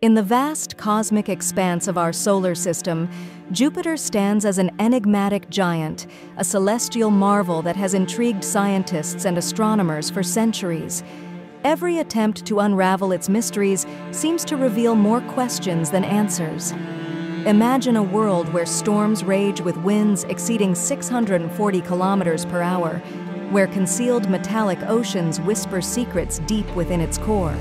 In the vast cosmic expanse of our solar system, Jupiter stands as an enigmatic giant, a celestial marvel that has intrigued scientists and astronomers for centuries. Every attempt to unravel its mysteries seems to reveal more questions than answers. Imagine a world where storms rage with winds exceeding 640 kilometers per hour, where concealed metallic oceans whisper secrets deep within its core.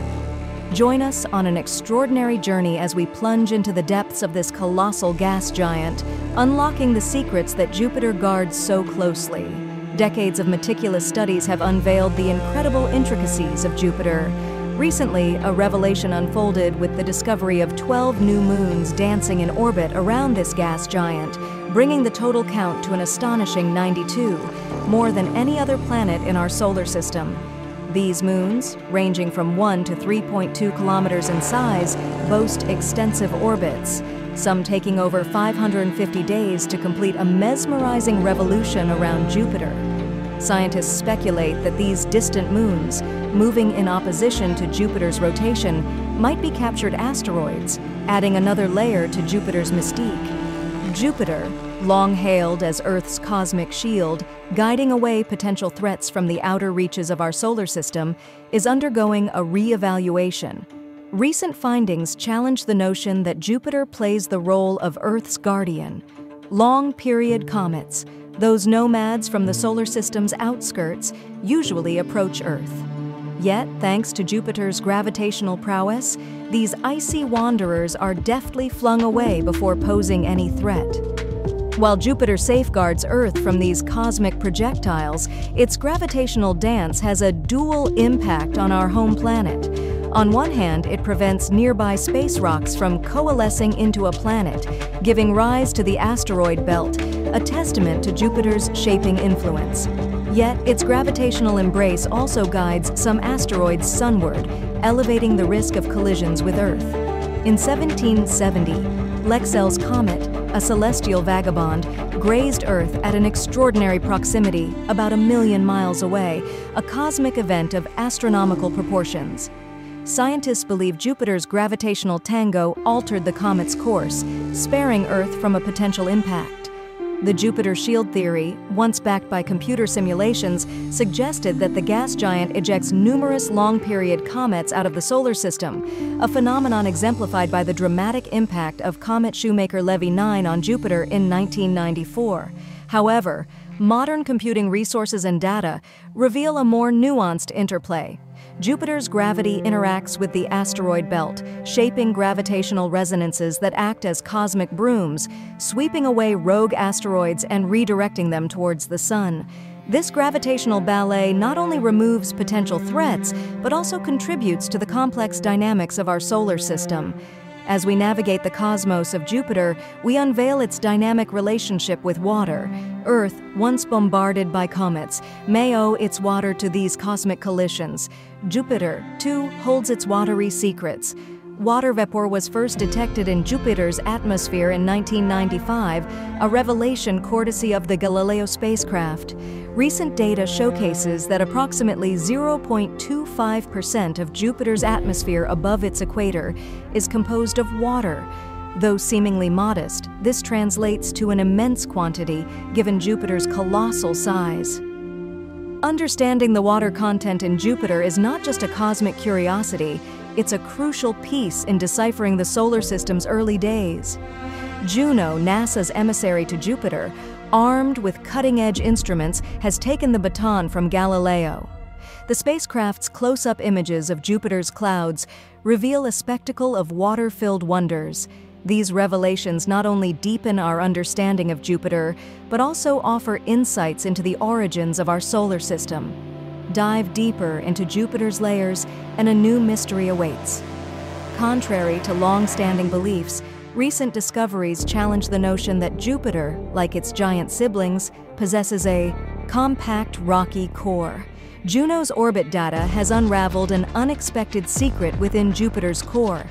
Join us on an extraordinary journey as we plunge into the depths of this colossal gas giant, unlocking the secrets that Jupiter guards so closely. Decades of meticulous studies have unveiled the incredible intricacies of Jupiter. Recently, a revelation unfolded with the discovery of 12 new moons dancing in orbit around this gas giant, bringing the total count to an astonishing 92, more than any other planet in our solar system. These moons, ranging from 1 to 3.2 kilometers in size, boast extensive orbits, some taking over 550 days to complete a mesmerizing revolution around Jupiter. Scientists speculate that these distant moons, moving in opposition to Jupiter's rotation, might be captured asteroids, adding another layer to Jupiter's mystique. Jupiter, long hailed as Earth's cosmic shield, guiding away potential threats from the outer reaches of our solar system, is undergoing a re-evaluation. Recent findings challenge the notion that Jupiter plays the role of Earth's guardian. Long-period comets, those nomads from the solar system's outskirts, usually approach Earth. Yet, thanks to Jupiter's gravitational prowess, these icy wanderers are deftly flung away before posing any threat. While Jupiter safeguards Earth from these cosmic projectiles, its gravitational dance has a dual impact on our home planet. On one hand, it prevents nearby space rocks from coalescing into a planet, giving rise to the asteroid belt, a testament to Jupiter's shaping influence. Yet, its gravitational embrace also guides some asteroids sunward, elevating the risk of collisions with Earth. In 1770, Lexell's comet, a celestial vagabond, grazed Earth at an extraordinary proximity, about a million miles away, a cosmic event of astronomical proportions. Scientists believe Jupiter's gravitational tango altered the comet's course, sparing Earth from a potential impact. The Jupiter shield theory, once backed by computer simulations, suggested that the gas giant ejects numerous long-period comets out of the solar system, a phenomenon exemplified by the dramatic impact of Comet Shoemaker-Levy 9 on Jupiter in 1994. However, modern computing resources and data reveal a more nuanced interplay. Jupiter's gravity interacts with the asteroid belt, shaping gravitational resonances that act as cosmic brooms, sweeping away rogue asteroids and redirecting them towards the Sun. This gravitational ballet not only removes potential threats, but also contributes to the complex dynamics of our solar system. As we navigate the cosmos of Jupiter, we unveil its dynamic relationship with water. Earth, once bombarded by comets, may owe its water to these cosmic collisions. Jupiter, too, holds its watery secrets. Water vapor was first detected in Jupiter's atmosphere in 1995, a revelation courtesy of the Galileo spacecraft. Recent data showcases that approximately 0.25% of Jupiter's atmosphere above its equator is composed of water. Though seemingly modest, this translates to an immense quantity given Jupiter's colossal size. Understanding the water content in Jupiter is not just a cosmic curiosity, it's a crucial piece in deciphering the solar system's early days. Juno, NASA's emissary to Jupiter, armed with cutting-edge instruments, has taken the baton from Galileo. The spacecraft's close-up images of Jupiter's clouds reveal a spectacle of water-filled wonders. These revelations not only deepen our understanding of Jupiter, but also offer insights into the origins of our solar system dive deeper into Jupiter's layers and a new mystery awaits. Contrary to long-standing beliefs, recent discoveries challenge the notion that Jupiter, like its giant siblings, possesses a compact rocky core. Juno's orbit data has unraveled an unexpected secret within Jupiter's core.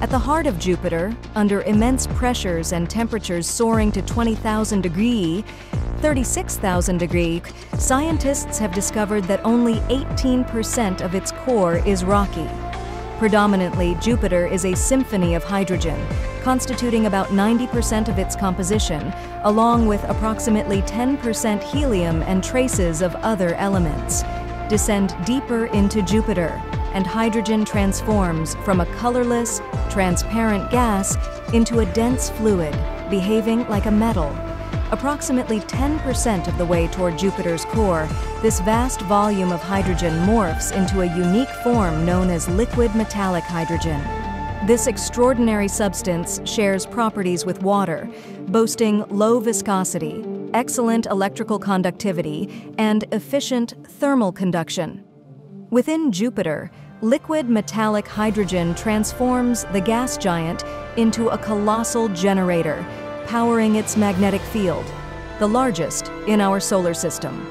At the heart of Jupiter, under immense pressures and temperatures soaring to 20,000 degrees, 36,000 degree, scientists have discovered that only 18% of its core is rocky. Predominantly, Jupiter is a symphony of hydrogen, constituting about 90% of its composition, along with approximately 10% helium and traces of other elements. Descend deeper into Jupiter, and hydrogen transforms from a colorless, transparent gas into a dense fluid, behaving like a metal. Approximately 10% of the way toward Jupiter's core, this vast volume of hydrogen morphs into a unique form known as liquid metallic hydrogen. This extraordinary substance shares properties with water, boasting low viscosity, excellent electrical conductivity, and efficient thermal conduction. Within Jupiter, liquid metallic hydrogen transforms the gas giant into a colossal generator powering its magnetic field, the largest in our solar system.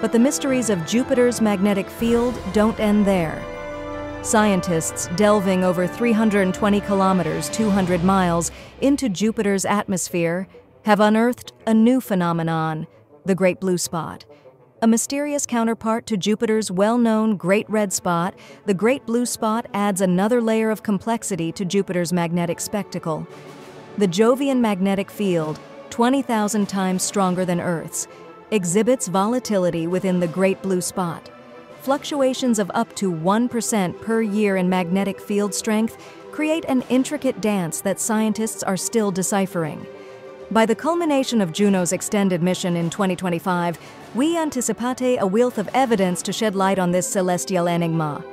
But the mysteries of Jupiter's magnetic field don't end there. Scientists delving over 320 kilometers, 200 miles, into Jupiter's atmosphere have unearthed a new phenomenon, the Great Blue Spot. A mysterious counterpart to Jupiter's well-known Great Red Spot, the Great Blue Spot adds another layer of complexity to Jupiter's magnetic spectacle. The Jovian magnetic field, 20,000 times stronger than Earth's, exhibits volatility within the Great Blue Spot. Fluctuations of up to 1% per year in magnetic field strength create an intricate dance that scientists are still deciphering. By the culmination of Juno's extended mission in 2025, we anticipate a wealth of evidence to shed light on this celestial enigma.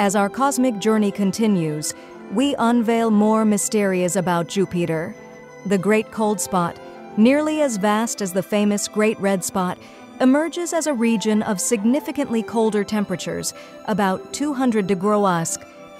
As our cosmic journey continues, we unveil more mysteries about Jupiter. The Great Cold Spot, nearly as vast as the famous Great Red Spot, emerges as a region of significantly colder temperatures, about 200 degrees,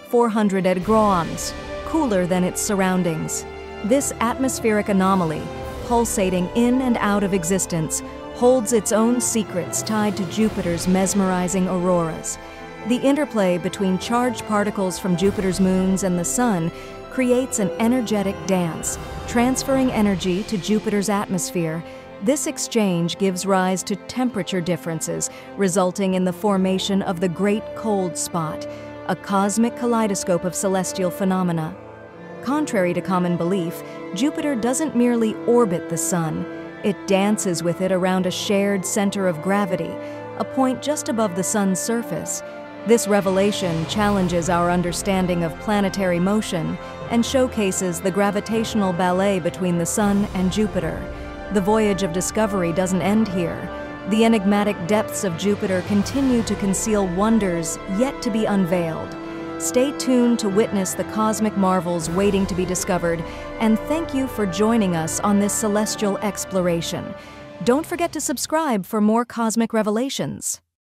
400 degrees, cooler than its surroundings. This atmospheric anomaly, pulsating in and out of existence, holds its own secrets tied to Jupiter's mesmerizing auroras. The interplay between charged particles from Jupiter's moons and the Sun creates an energetic dance, transferring energy to Jupiter's atmosphere. This exchange gives rise to temperature differences, resulting in the formation of the Great Cold Spot, a cosmic kaleidoscope of celestial phenomena. Contrary to common belief, Jupiter doesn't merely orbit the Sun, it dances with it around a shared center of gravity, a point just above the Sun's surface. This revelation challenges our understanding of planetary motion and showcases the gravitational ballet between the Sun and Jupiter. The voyage of discovery doesn't end here. The enigmatic depths of Jupiter continue to conceal wonders yet to be unveiled. Stay tuned to witness the cosmic marvels waiting to be discovered, and thank you for joining us on this celestial exploration. Don't forget to subscribe for more cosmic revelations.